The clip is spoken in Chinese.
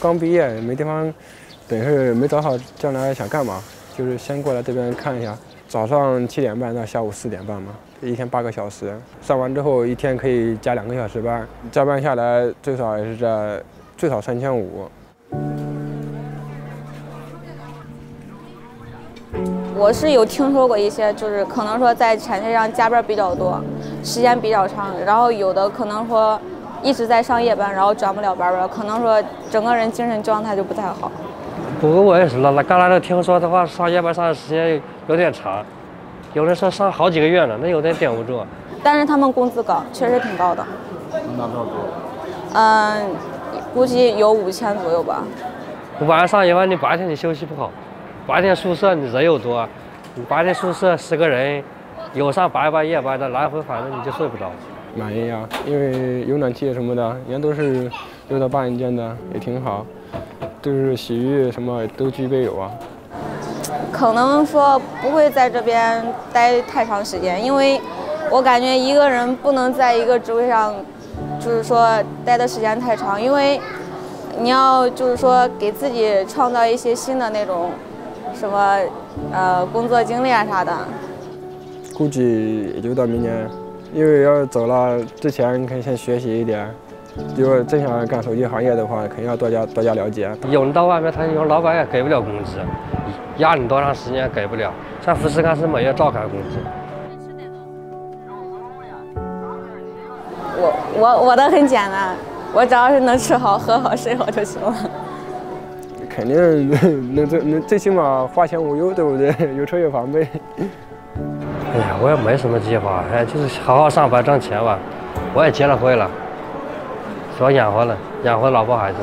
刚毕业，没地方，等于是没找好将来想干嘛，就是先过来这边看一下。早上七点半到下午四点半嘛，一天八个小时，上完之后一天可以加两个小时班，加班下来最少也是在最少三千五。我是有听说过一些，就是可能说在产线上加班比较多，时间比较长，然后有的可能说一直在上夜班，然后转不了班吧，可能说整个人精神状态就不太好。不过我也是，那那刚才那听说的话，上夜班上的时间有点长，有的说上好几个月了，那有点顶不住。但是他们工资高，确实挺高的。能拿多少多？嗯，估计有五千左右吧。晚上上夜班，你白天你休息不好。白天宿舍你人又多，你白天宿舍十个人，有上白班夜班的，来回反正你就睡不着。满意呀，因为有暖气什么的，人家都是六到八人间的，也挺好，就是洗浴什么都具备有啊。可能说不会在这边待太长时间，因为我感觉一个人不能在一个职位上，就是说待的时间太长，因为你要就是说给自己创造一些新的那种。什么，呃，工作经历啊啥的，估计也就到明年，因为要走了之前，可以先学习一点。如果真想干手机行业的话，肯定要多加多加了解。有人到外面，他有老板也给不了工资，压你多长时间给不了。像富士康是每月照开工资。我我我的很简单，我只要是能吃好、喝好、睡好就行了。肯定 能最能最起码花钱无忧，对不对？有车有房呗。哎呀，我也没什么计划，哎，就是好好上班挣钱吧。我也结了婚了，主要养活了养活老婆孩子。